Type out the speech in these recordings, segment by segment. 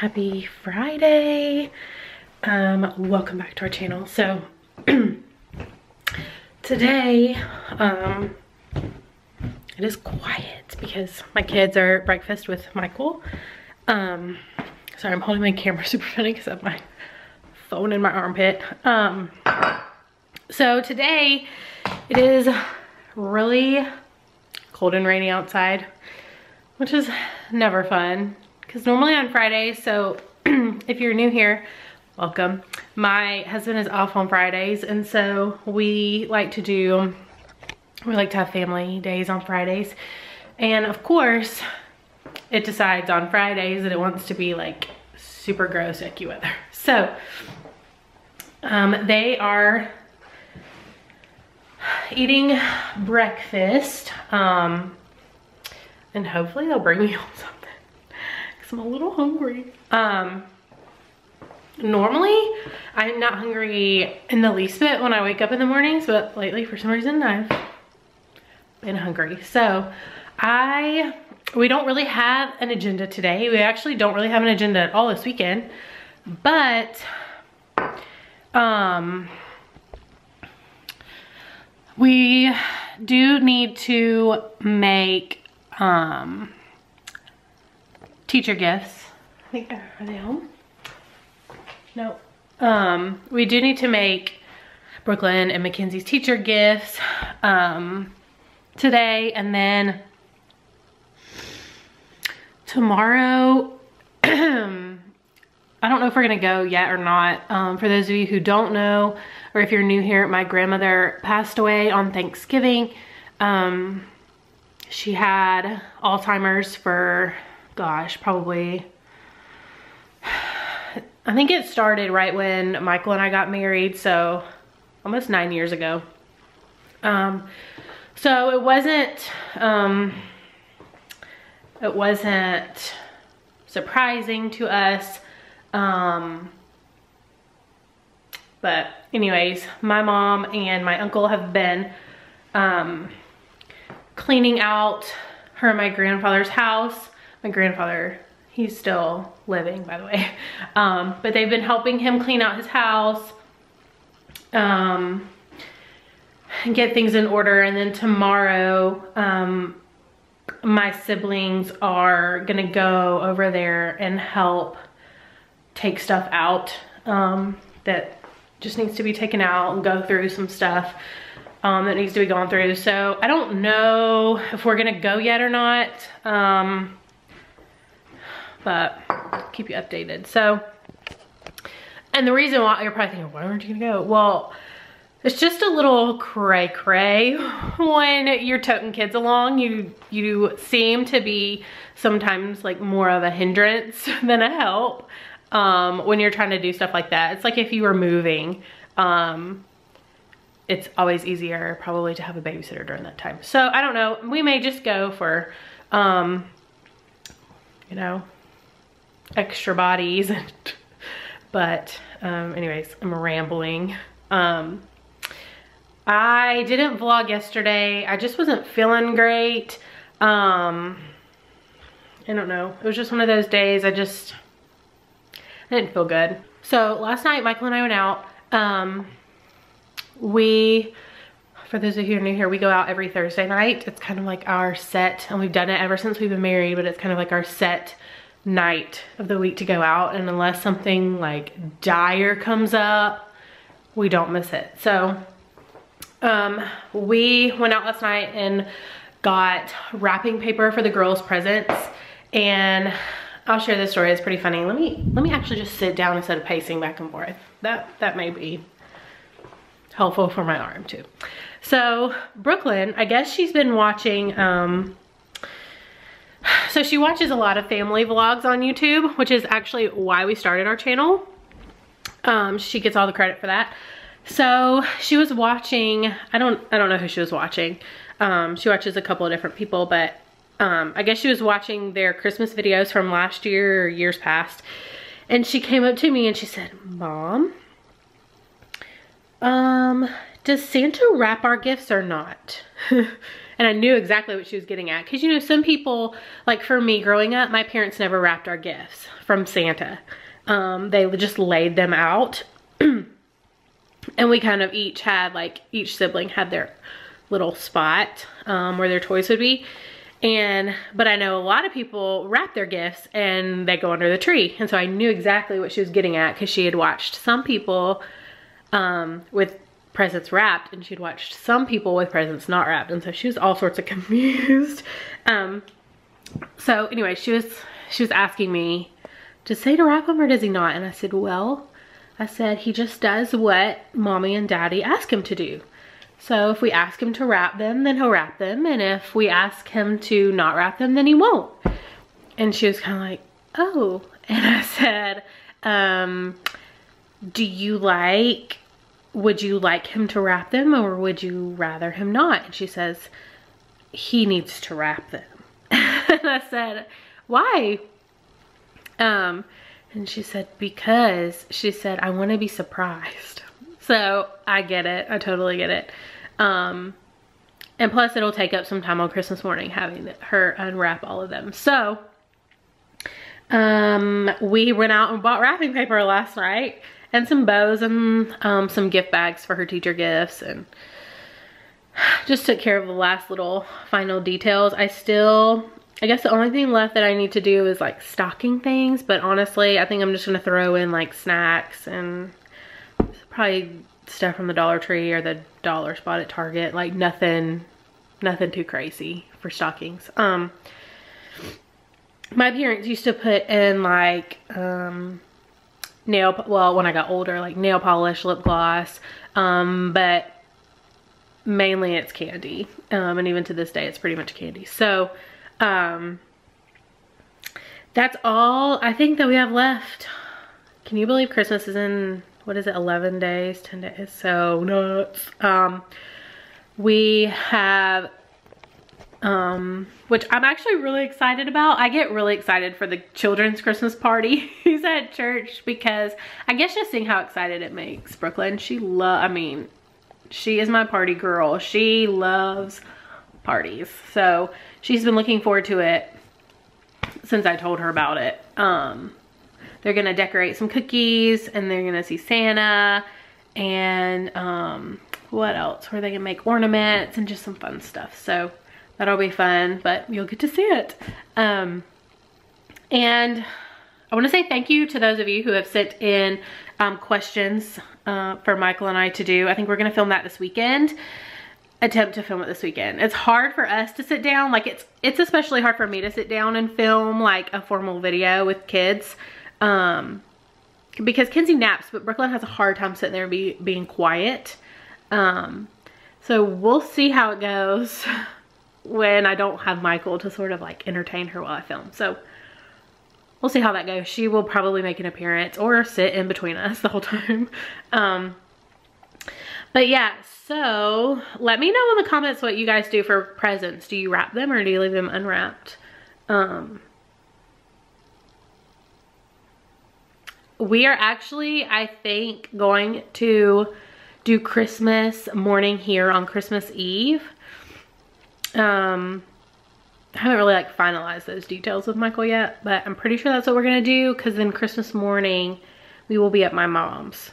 happy Friday. Um, welcome back to our channel. So today, um, it is quiet because my kids are at breakfast with Michael. Um, sorry, I'm holding my camera super funny because I have my phone in my armpit. Um, so today it is really cold and rainy outside, which is never fun because normally on Fridays, so if you're new here, welcome. My husband is off on Fridays and so we like to do, we like to have family days on Fridays. And of course, it decides on Fridays that it wants to be like super gross icky weather. So um, they are eating breakfast um, and hopefully they'll bring me home I'm a little hungry. Um, normally I'm not hungry in the least bit when I wake up in the mornings, but lately for some reason I've been hungry. So I, we don't really have an agenda today. We actually don't really have an agenda at all this weekend, but um, we do need to make um, teacher gifts. I think, are they home? No. Um, we do need to make Brooklyn and Mackenzie's teacher gifts um, today and then tomorrow I don't know if we're gonna go yet or not. Um, for those of you who don't know, or if you're new here, my grandmother passed away on Thanksgiving. Um, she had Alzheimer's for gosh, probably, I think it started right when Michael and I got married, so almost nine years ago. Um, so it wasn't, um, it wasn't surprising to us. Um, but anyways, my mom and my uncle have been um, cleaning out her and my grandfather's house my grandfather, he's still living by the way. Um, but they've been helping him clean out his house, um, get things in order. And then tomorrow, um, my siblings are gonna go over there and help take stuff out um, that just needs to be taken out and go through some stuff um, that needs to be gone through. So I don't know if we're gonna go yet or not. Um, but keep you updated. So, and the reason why, you're probably thinking, why aren't you gonna go? Well, it's just a little cray cray when you're toting kids along. You, you seem to be sometimes like more of a hindrance than a help um, when you're trying to do stuff like that. It's like if you were moving, um, it's always easier probably to have a babysitter during that time. So I don't know, we may just go for, um, you know, extra bodies. but um, anyways, I'm rambling. Um, I didn't vlog yesterday. I just wasn't feeling great. Um, I don't know. It was just one of those days I just I didn't feel good. So last night, Michael and I went out. Um, we, for those of you who are new here, we go out every Thursday night. It's kind of like our set, and we've done it ever since we've been married, but it's kind of like our set night of the week to go out and unless something like dire comes up we don't miss it. So um, we went out last night and got wrapping paper for the girls presents and I'll share this story. It's pretty funny. Let me let me actually just sit down instead of pacing back and forth. That that may be helpful for my arm too. So Brooklyn I guess she's been watching um, so she watches a lot of family vlogs on YouTube, which is actually why we started our channel. Um, she gets all the credit for that. So she was watching, I don't, I don't know who she was watching. Um, she watches a couple of different people, but um, I guess she was watching their Christmas videos from last year or years past. And she came up to me and she said, Mom, um, does Santa wrap our gifts or not? and I knew exactly what she was getting at. Cause you know, some people, like for me growing up, my parents never wrapped our gifts from Santa. Um, they just laid them out. and we kind of each had like, each sibling had their little spot um, where their toys would be. And, but I know a lot of people wrap their gifts and they go under the tree. And so I knew exactly what she was getting at because she had watched some people um, with presents wrapped and she'd watched some people with presents not wrapped. And so she was all sorts of confused. um, so anyway, she was, she was asking me, does Santa wrap them or does he not? And I said, well, I said, he just does what mommy and daddy ask him to do. So if we ask him to wrap them, then he'll wrap them. And if we ask him to not wrap them, then he won't. And she was kind of like, oh. And I said, um, do you like, would you like him to wrap them or would you rather him not? And she says, he needs to wrap them. and I said, why? Um, and she said, because she said, I want to be surprised. So I get it. I totally get it. Um, and plus it'll take up some time on Christmas morning having her unwrap all of them. So um, we went out and bought wrapping paper last night and some bows and um, some gift bags for her teacher gifts and just took care of the last little final details. I still, I guess the only thing left that I need to do is like stocking things, but honestly, I think I'm just gonna throw in like snacks and probably stuff from the Dollar Tree or the dollar spot at Target. Like nothing, nothing too crazy for stockings. Um, my parents used to put in like, um, nail, well, when I got older, like nail polish, lip gloss, um, but mainly it's candy. Um, and even to this day, it's pretty much candy. So, um, that's all I think that we have left. Can you believe Christmas is in what is it 11 days 10 days so nuts um we have um which i'm actually really excited about. I get really excited for the children's christmas party he's at church because i guess just seeing how excited it makes brooklyn. She love i mean she is my party girl. She loves parties. So she's been looking forward to it since i told her about it. Um they're gonna decorate some cookies and they're gonna see Santa and um, what else? Where they can make ornaments and just some fun stuff. So that'll be fun, but you'll get to see it. Um, and I wanna say thank you to those of you who have sent in um, questions uh, for Michael and I to do. I think we're gonna film that this weekend attempt to film it this weekend. It's hard for us to sit down, like it's it's especially hard for me to sit down and film like a formal video with kids um, because Kenzie naps, but Brooklyn has a hard time sitting there be, being quiet. Um, so we'll see how it goes when I don't have Michael to sort of like entertain her while I film. So we'll see how that goes. She will probably make an appearance or sit in between us the whole time. Um, but yeah, so let me know in the comments what you guys do for presents. Do you wrap them or do you leave them unwrapped? Um, we are actually, I think, going to do Christmas morning here on Christmas Eve. Um, I haven't really like finalized those details with Michael yet, but I'm pretty sure that's what we're gonna do because then Christmas morning we will be at my mom's.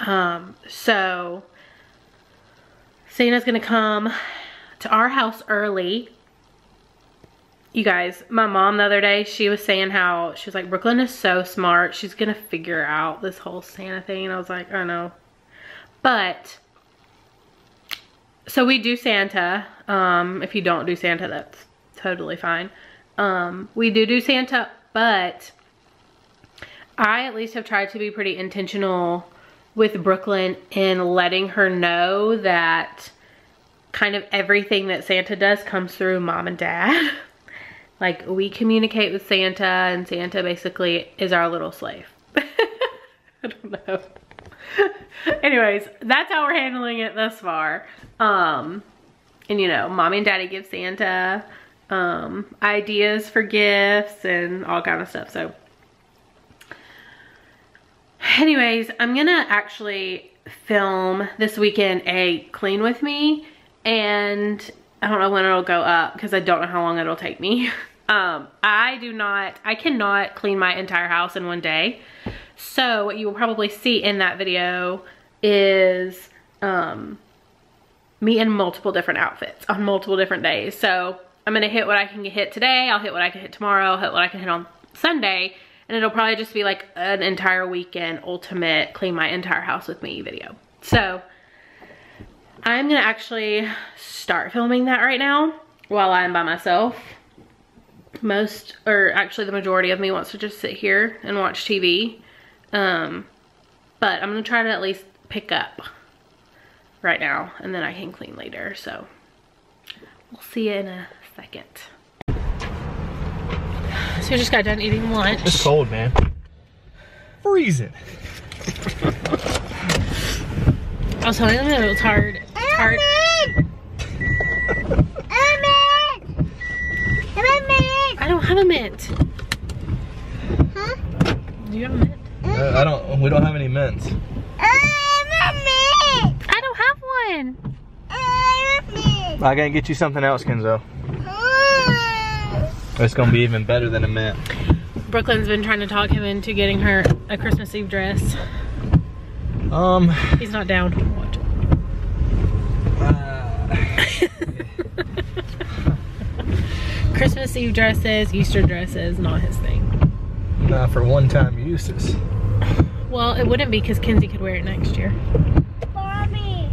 Um, so Santa's gonna come to our house early you guys, my mom the other day, she was saying how, she was like, Brooklyn is so smart. She's to figure out this whole Santa thing. And I was like, I know. But, so we do Santa. Um, if you don't do Santa, that's totally fine. Um, we do do Santa, but I at least have tried to be pretty intentional with Brooklyn in letting her know that kind of everything that Santa does comes through mom and dad. Like we communicate with Santa and Santa basically is our little slave. I don't know. Anyways, that's how we're handling it thus far. Um, and you know, mommy and daddy give Santa um, ideas for gifts and all kind of stuff. So anyways, I'm gonna actually film this weekend a clean with me and I don't know when it'll go up because I don't know how long it'll take me. Um, I do not, I cannot clean my entire house in one day. So what you will probably see in that video is um, me in multiple different outfits on multiple different days. So I'm gonna hit what I can hit today, I'll hit what I can hit tomorrow, I'll hit what I can hit on Sunday, and it'll probably just be like an entire weekend ultimate clean my entire house with me video. So I'm gonna actually start filming that right now while I'm by myself most, or actually the majority of me wants to just sit here and watch TV. Um, but I'm gonna try to at least pick up right now and then I can clean later. So we'll see you in a second. So we just got done eating lunch. It's cold, man. Freezing. I was telling them that it was hard. Hard. I don't have a mint. Huh? Do you have a mint? Uh, I don't. We don't have any mints. I don't have one. I gotta get you something else, Kenzo. It's gonna be even better than a mint. Brooklyn's been trying to talk him into getting her a Christmas Eve dress. Um. He's not down. What? uh, Christmas Eve dresses, Easter dresses, not his thing. not for one-time uses. Well, it wouldn't be because Kenzie could wear it next year. Mommy,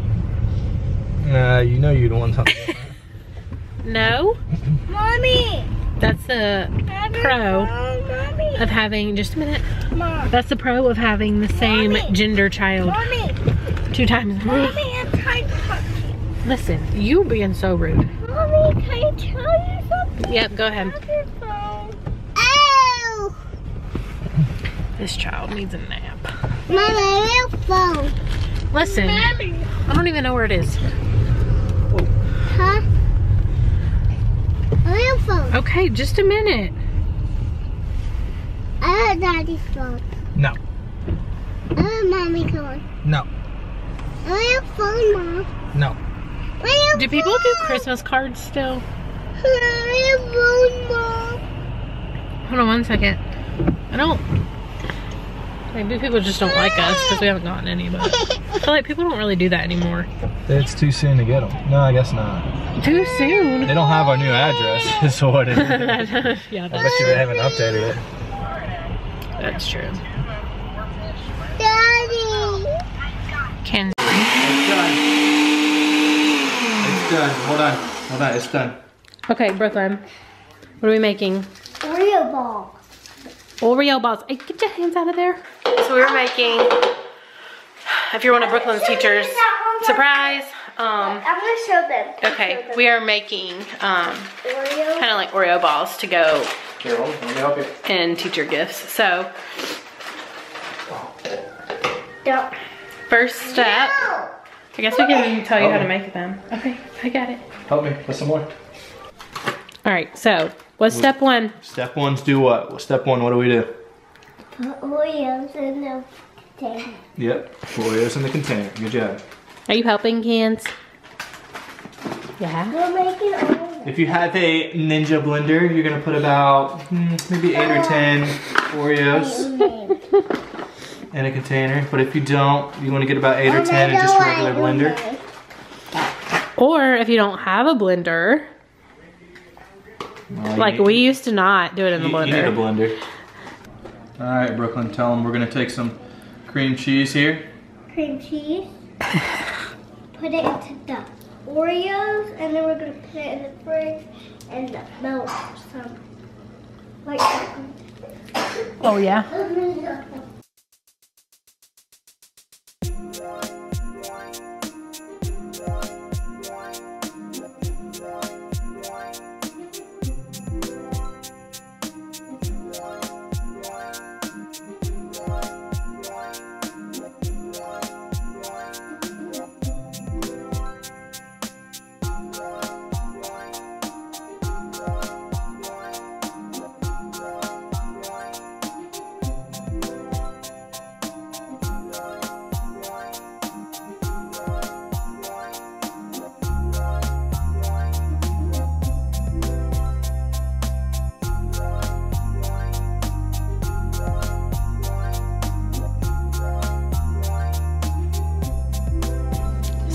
Nah, you know you'd want something. No, mommy, that's the pro mommy, of having, just a minute. mom, That's the pro of having the same Mommy. gender child mommy, two times a month. mommy, I'm trying to talk to you. Listen, you being so rude. Mommy, can I tell you something? Yep, go ahead. Have your phone. Oh, This child needs a nap. Mommy, real phone. Listen, Mommy, I don't even know where it is. huh? Real phone. Okay, just a minute. I have daddy's phone. No. I have mommy phone. No. Real phone, mom. No. Real Do people do. Christmas cards still? Real phone, mom. Hold on one second. I don't. Maybe people just don't like us because we haven't gotten any, but I feel like people don't really do that anymore. It's too soon to get them. No, I guess not. Too soon. They don't have our new address. Is what it is. I yeah, bet you they haven't updated it. that's true. Daddy. Kenzie. It's done. It's done. Hold on. Hold on. It's done. Okay, Brooklyn. What are we making? Oreo ball. Oreo balls. Hey, get your hands out of there. So we were making, if you're one of Brooklyn's teachers, surprise. Um, I'm gonna show them. okay, we are making um, kind of like Oreo balls to go Carol, let me help you. in teacher gifts. So Don't. first step, I guess we can tell you how to make them. Okay, I got it. Help me. Put some more. All right, so what's step one? Step one's do what? Step one, what do we do? Put Oreos in the container. Yep. Oreos in the container. Good job. Are you helping, Cans? Yeah. We're making Oreos. If you have a Ninja blender, you're gonna put about hmm, maybe eight or ten Oreos in a container. But if you don't, you want to get about eight or ten in just a regular blender. Or if you don't have a blender, Well, like need- we used to not do it in the you, you need a blender. blender. All right, Brooklyn, tell them we're gonna take some cream cheese here. Cream cheese. Put it into the Oreos, and then we're gonna put it in the fridge and melt some. Like. Oh yeah.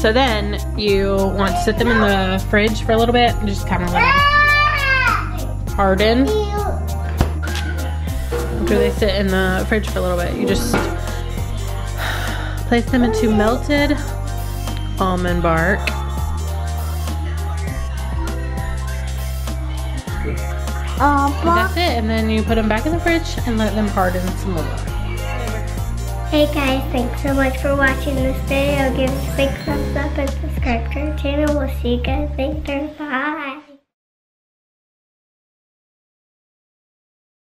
So then you want to sit them in the fridge for a little bit and just kind of let them harden. After they sit in the fridge for a little bit, you just place them into melted almond bark. And that's it, and then you put them back in the fridge and let them harden some more. Hey guys, thanks so much for watching this video. Give us a big thumbs up and subscribe to our channel. We'll see you guys later. Bye.